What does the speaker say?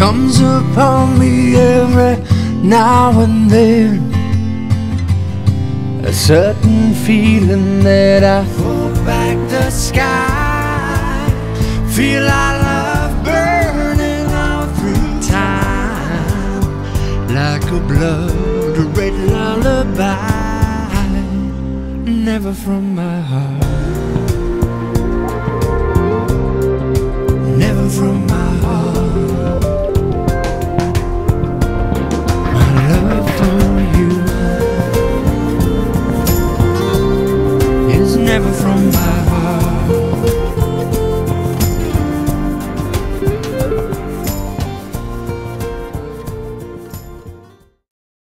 comes upon me every now and then. A certain feeling that I hold back the sky. Feel our love burning all through time, like a blood red lullaby. Never from my heart. never from my